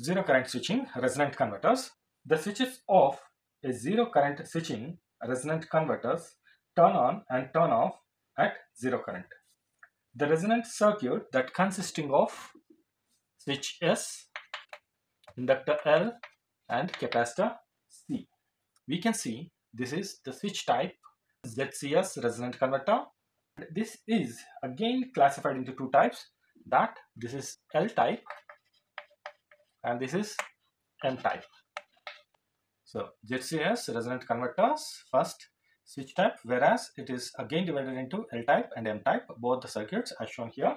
zero current switching resonant converters. The switches of a zero current switching resonant converters turn on and turn off at zero current. The resonant circuit that consisting of switch S, inductor L and capacitor C. We can see this is the switch type ZCS resonant converter. This is again classified into two types that this is L type and this is M type. So ZCS resonant converters first switch type whereas it is again divided into L type and M type both the circuits as shown here.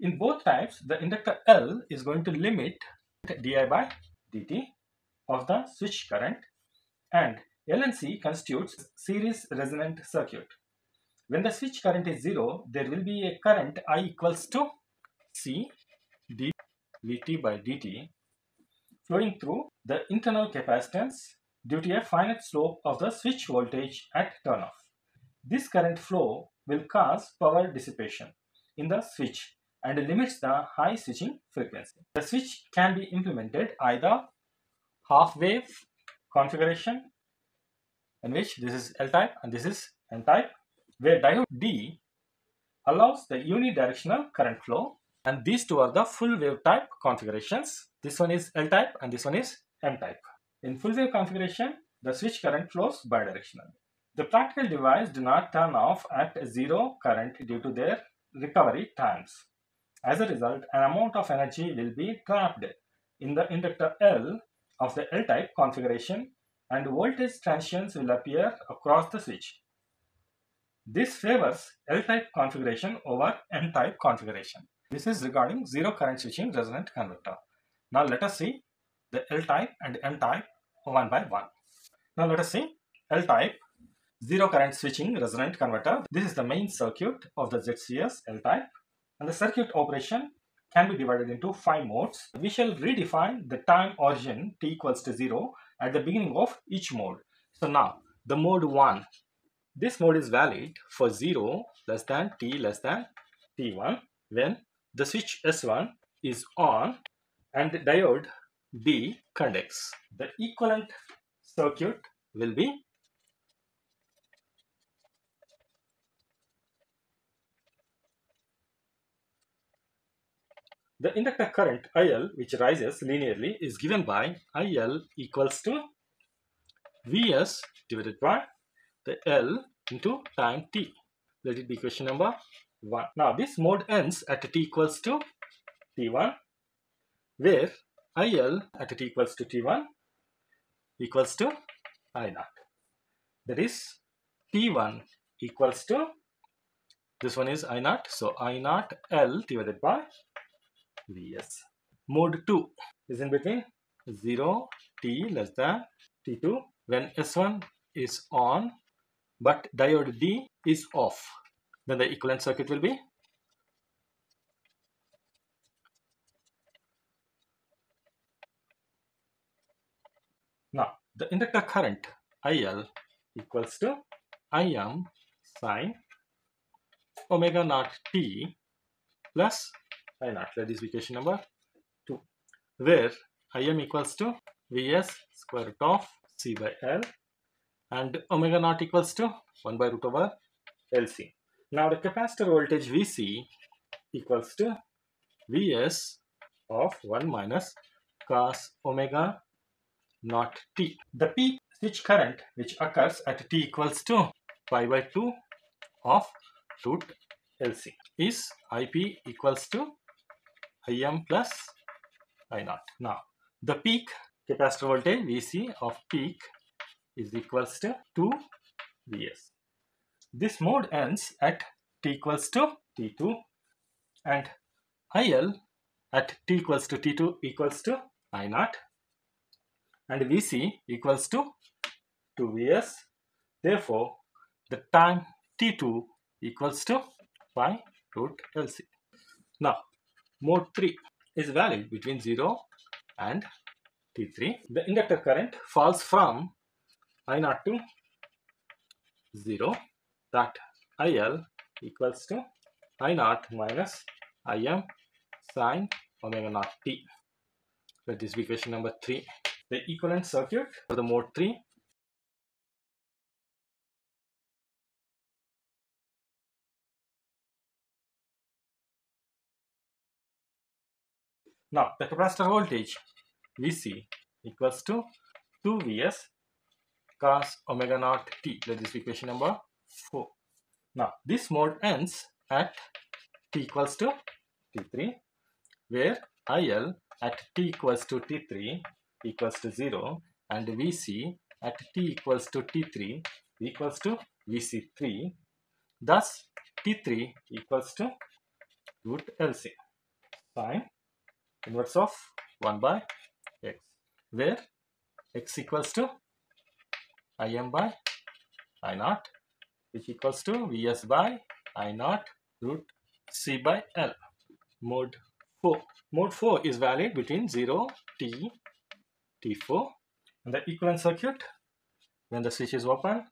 In both types the inductor L is going to limit di by dt of the switch current and L and C constitutes series resonant circuit. When the switch current is 0 there will be a current I equals to C d Vt by dt flowing through the internal capacitance due to a finite slope of the switch voltage at turnoff. This current flow will cause power dissipation in the switch and limits the high switching frequency. The switch can be implemented either half wave configuration in which this is L type and this is M type where diode D allows the unidirectional current flow and these two are the full wave type configurations. This one is L type and this one is M type. In full wave configuration, the switch current flows bidirectionally. The practical device do not turn off at zero current due to their recovery times. As a result, an amount of energy will be trapped in the inductor L of the L-type configuration and voltage transients will appear across the switch. This favors L-type configuration over M-type configuration. This is regarding zero current switching resonant converter. Now let us see the L-type and M-type one by one. Now let us see L-type zero current switching resonant converter. This is the main circuit of the ZCS L-type and the circuit operation can be divided into five modes. We shall redefine the time origin t equals to 0 at the beginning of each mode. So now the mode 1, this mode is valid for 0 less than t less than t1 when the switch S1 is on and the diode D conducts. The equivalent circuit will be The inductor current IL which rises linearly is given by IL equals to Vs divided by the L into time t. Let it be question number 1. Now this mode ends at t equals to t1 where IL at t equals to t1 equals to I naught. That is t1 equals to this one is I naught. So I naught L divided by Vs. Mode 2 is in between 0 t less than t2 when S1 is on but diode D is off. Then the equivalent circuit will be Now, the inductor current IL equals to Im sine omega naught t plus I naught. That is equation number 2. Where Im equals to Vs square root of C by L and omega naught equals to 1 by root over LC. Now the capacitor voltage Vc equals to Vs of 1 minus cos omega naught t. The peak switch current which occurs at t equals to pi by 2 of root LC is Ip equals to Im plus I naught. Now the peak capacitor voltage Vc of peak is equals to 2 Vs. This mode ends at t equals to t2 and IL at t equals to t2 equals to I naught and Vc equals to 2Vs. Therefore, the time T2 equals to pi root LC. Now, mode 3 is valid between 0 and T3. The inductor current falls from I0 to 0 that IL equals to I0 minus Im sine omega naught t. Let this be equation number 3. The equivalent circuit for the mode 3 Now the capacitor voltage Vc equals to 2 Vs cos omega naught t. That is equation number 4. Now this mode ends at t equals to t3 where IL at t equals to t3 equals to 0 and Vc at t equals to t3 equals to Vc3. Thus t3 equals to root LC. Sine inverse of 1 by x where x equals to im by i naught which equals to vs by i naught root c by l mode 4 mode 4 is valid between 0 t t4 and the equivalent circuit when the switch is open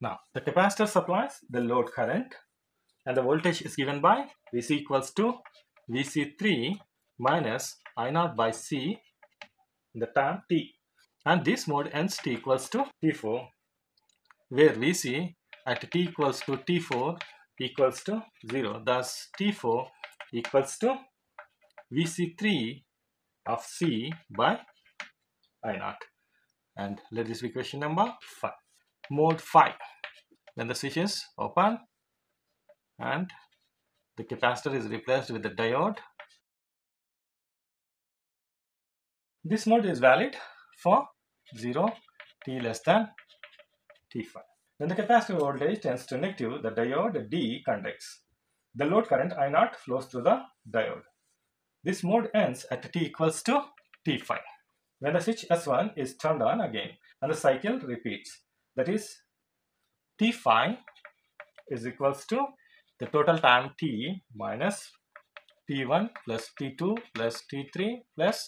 Now, the capacitor supplies the load current and the voltage is given by Vc equals to Vc3 minus I0 by C in the time t. And this mode ends t equals to t4 where Vc at t equals to t4 equals to 0. Thus, t4 equals to Vc3 of C by I naught. And let this be question number 5 mode 5 then the switch is open and the capacitor is replaced with the diode this mode is valid for 0 t less than t5 when the capacitor voltage tends to negative the diode d conducts the load current i naught flows through the diode. This mode ends at t equals to t5 when the switch s1 is turned on again and the cycle repeats that is t5 is equals to the total time t minus t1 plus t2 plus t3 plus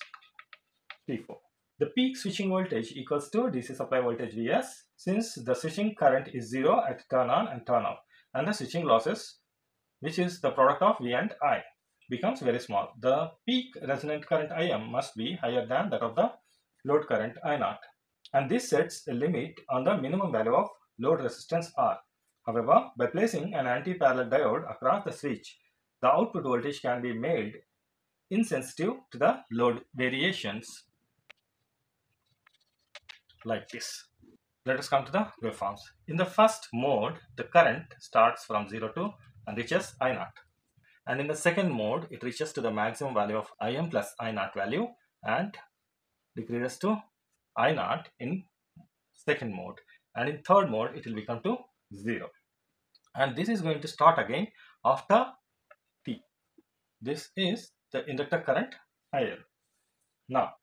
t4. The peak switching voltage equals to DC supply voltage Vs since the switching current is 0 at turn on and turn off and the switching losses which is the product of V and I becomes very small. The peak resonant current Im must be higher than that of the load current I naught and this sets a limit on the minimum value of load resistance R. However, by placing an anti-parallel diode across the switch, the output voltage can be made insensitive to the load variations like this. Let us come to the waveforms. In the first mode, the current starts from 0 to and reaches I naught. And in the second mode, it reaches to the maximum value of Im plus I naught value and decreases to I naught in second mode and in third mode it will become to 0 and this is going to start again after t. This is the inductor current IL. Now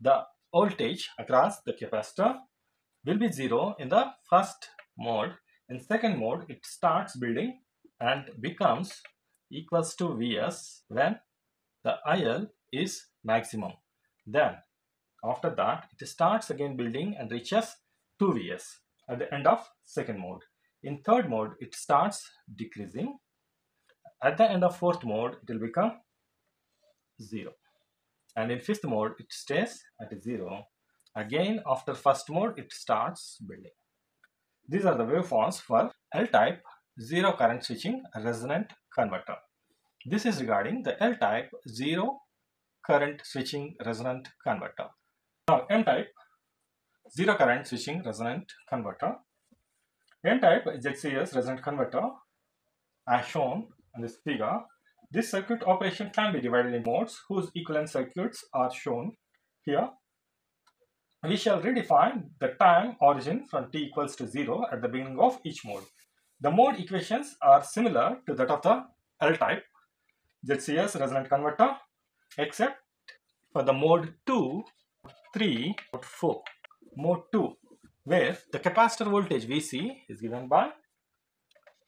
the voltage across the capacitor will be 0 in the first mode. In second mode it starts building and becomes equals to Vs when the IL is maximum. Then after that, it starts again building and reaches 2 Vs at the end of second mode. In third mode, it starts decreasing. At the end of fourth mode, it will become 0. And in fifth mode, it stays at 0. Again, after first mode, it starts building. These are the waveforms for L-type zero current switching resonant converter. This is regarding the L-type zero current switching resonant converter. Now m-type zero current switching resonant converter. M-type ZCS resonant converter as shown in this figure. This circuit operation can be divided in modes whose equivalent circuits are shown here. We shall redefine the time origin from t equals to 0 at the beginning of each mode. The mode equations are similar to that of the L-type ZCS resonant converter except for the mode 2 3 mode 4 mode 2 where the capacitor voltage Vc is given by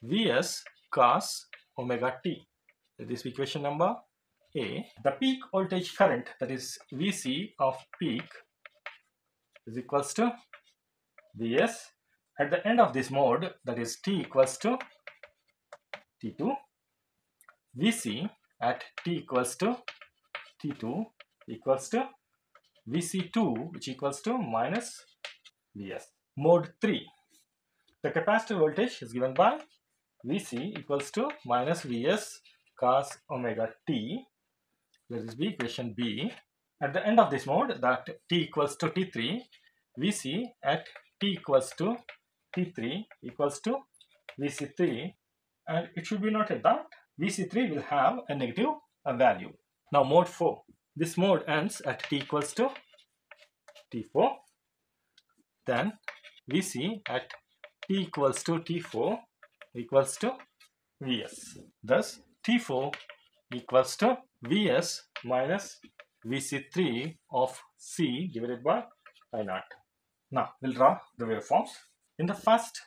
Vs cos omega t. This is equation number A. The peak voltage current that is Vc of peak is equals to Vs at the end of this mode that is t equals to T2, Vc at T equals to T2 equals to Vc2 which equals to minus Vs. Mode 3. The capacitor voltage is given by Vc equals to minus Vs cos omega t. Let this be equation B. At the end of this mode that t equals to T3, Vc at t equals to T3 equals to Vc3 and it should be noted that Vc3 will have a negative value. Now mode 4. This mode ends at t equals to T4. Then Vc at t equals to T4 equals to Vs. Thus T4 equals to Vs minus Vc3 of C divided by I naught. Now we'll draw the waveforms. In the first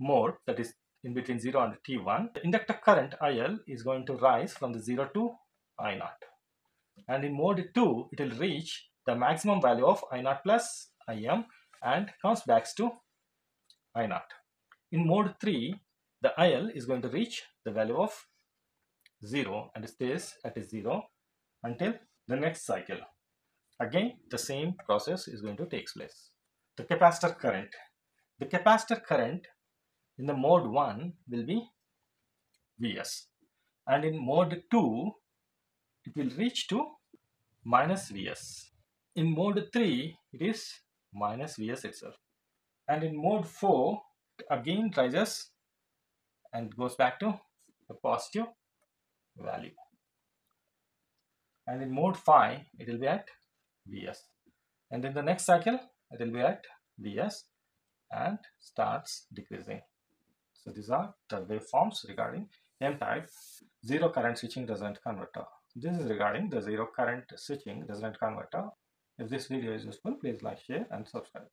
mode that is in between 0 and T1, the inductor current IL is going to rise from the 0 to I naught. And in mode 2, it will reach the maximum value of I naught plus Im and comes back to I naught. In mode 3, the IL is going to reach the value of 0 and stays at 0 until the next cycle. Again, the same process is going to take place. The capacitor current. The capacitor current in the mode 1 will be Vs and in mode 2 it will reach to minus Vs. In mode 3 it is minus Vs itself and in mode 4 again rises and goes back to the positive value and in mode phi, it will be at Vs and in the next cycle it will be at Vs and starts decreasing. So these are the waveforms regarding m-type zero current switching resonant converter. This is regarding the zero current switching resonant converter. If this video is useful, please like, share and subscribe.